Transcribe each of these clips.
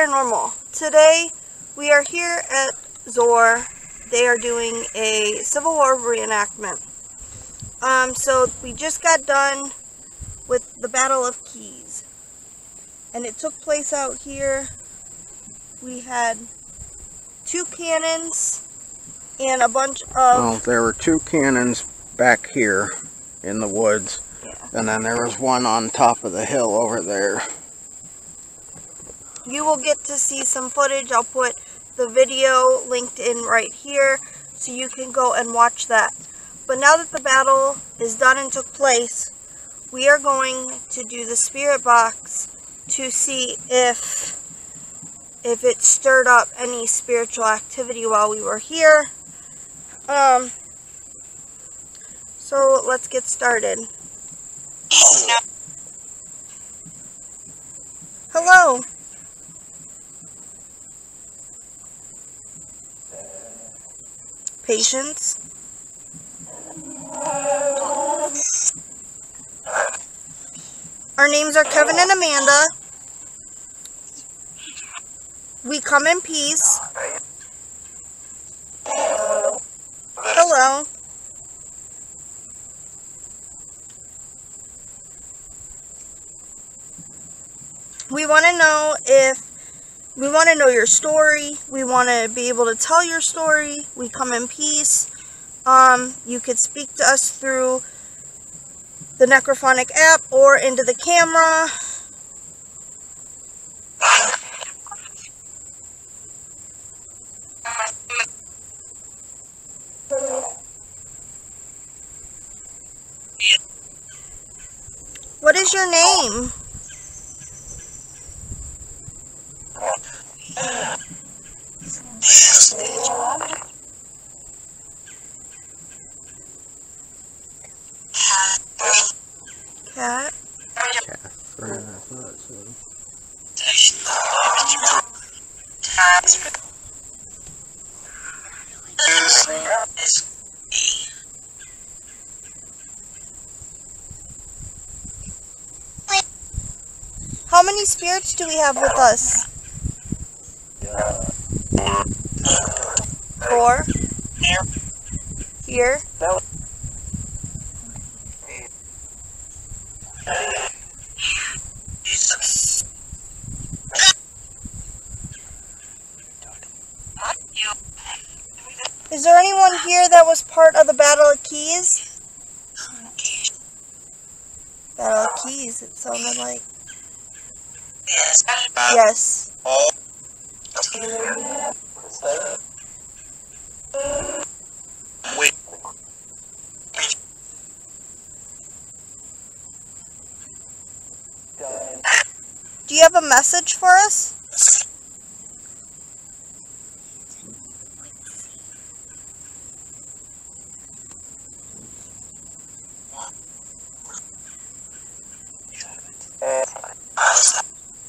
Paranormal. Today we are here at Zoar. They are doing a Civil War reenactment. Um, so we just got done with the Battle of Keyes. And it took place out here. We had two cannons and a bunch of... Well, there were two cannons back here in the woods. Yeah. And then there was one on top of the hill over there. You will get to see some footage. I'll put the video linked in right here so you can go and watch that. But now that the battle is done and took place, we are going to do the spirit box to see if if it stirred up any spiritual activity while we were here. Um so let's get started. Hello. Patience. Our names are Kevin and Amanda. We come in peace. Hello. We want to know if we want to know your story. We want to be able to tell your story. We come in peace. Um, you could speak to us through the Necrophonic app or into the camera. What is your name? Cat. Catherine, I thought so. How many spirits do we have with us? Four. Here. Is there anyone here that was part of the Battle of Keyes? Battle of Keyes, it sounded like. Yes. Do you have a message for us?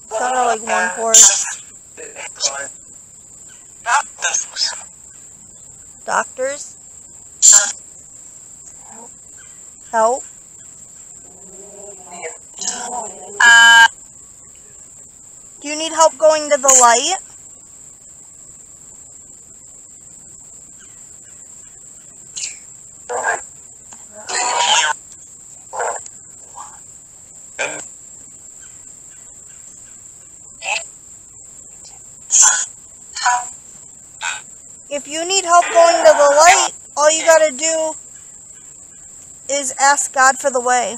Sounded like one horse. Doctors? Help? Uh, Do you need help going to the light? If you need help going to the light, all you gotta do is ask God for the way.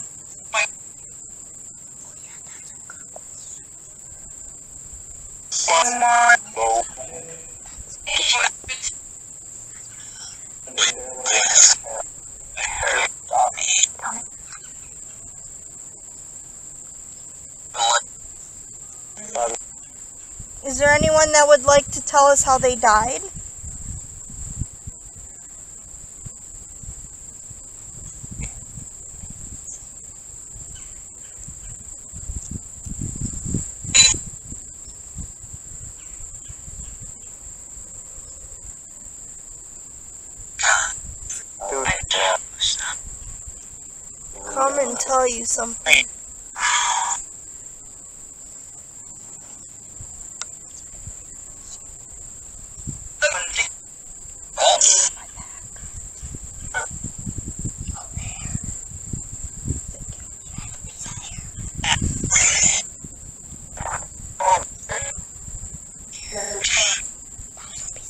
Is there anyone that would like to tell us how they died? come and tell you something.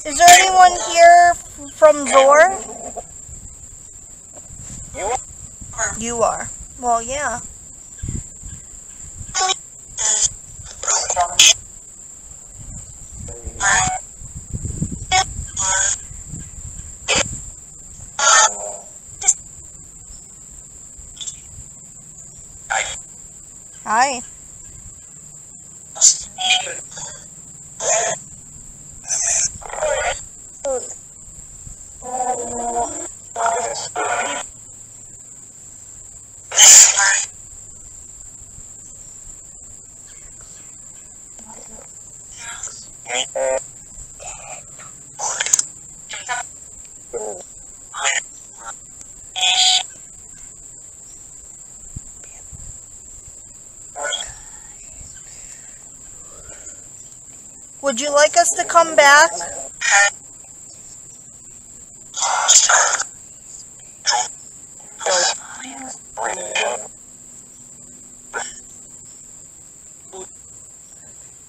Is there anyone here from Zoar? You are. Well, yeah. Hi. Would you like us to come back?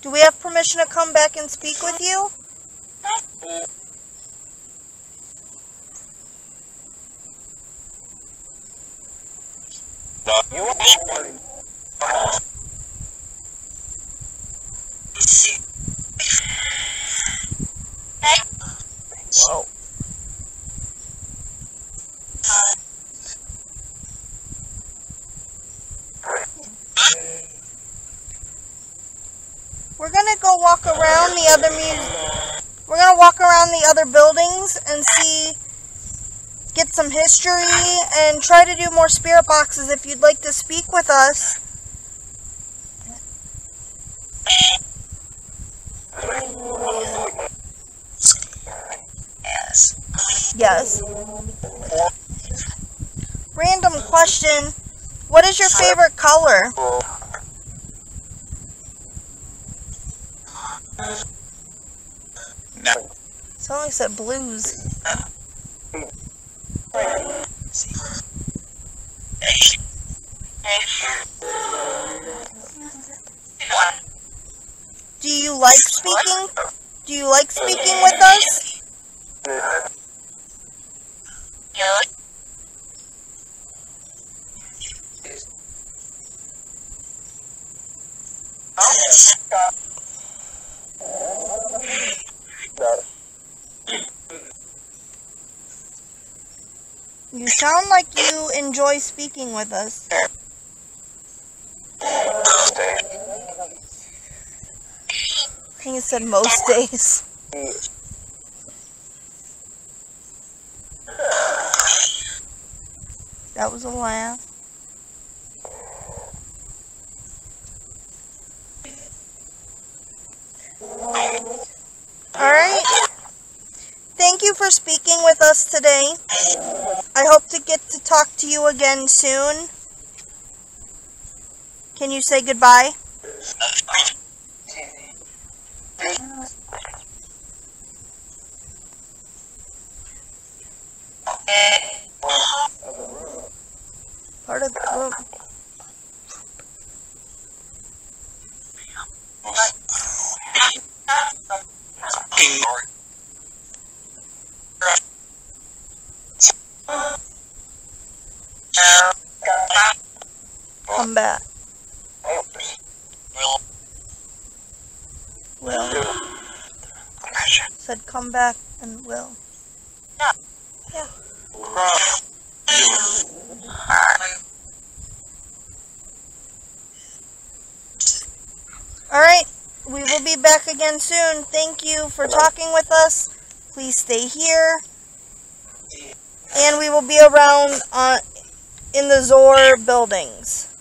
Do we have permission to come back and speak with you? Whoa. We're gonna go walk around the other We're gonna walk around the other buildings and see, get some history, and try to do more spirit boxes. If you'd like to speak with us, yes. Random question: What is your favorite color? No. Somebody said blues. Do you like speaking? Do you like speaking with us? Sound like you enjoy speaking with us. I think it said most days. That was a laugh. Alright. Thank you for speaking us today. I hope to get to talk to you again soon. Can you say goodbye? Part of the room. Come back. Will. Said come back and will. Yeah. Alright, we will be back again soon. Thank you for talking with us. Please stay here. And we will be around uh, in the Zoar buildings.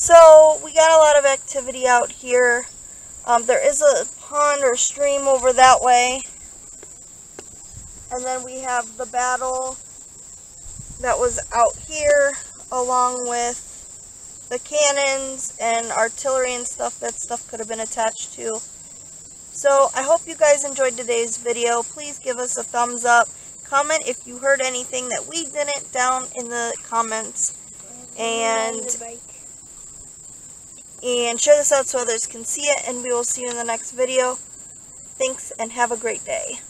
So, we got a lot of activity out here. Um, there is a pond or stream over that way. And then we have the battle that was out here along with the cannons and artillery and stuff that stuff could have been attached to. So I hope you guys enjoyed today's video. Please give us a thumbs up. Comment if you heard anything that we didn't down in the comments. And and share this out so others can see it. And we will see you in the next video. Thanks and have a great day.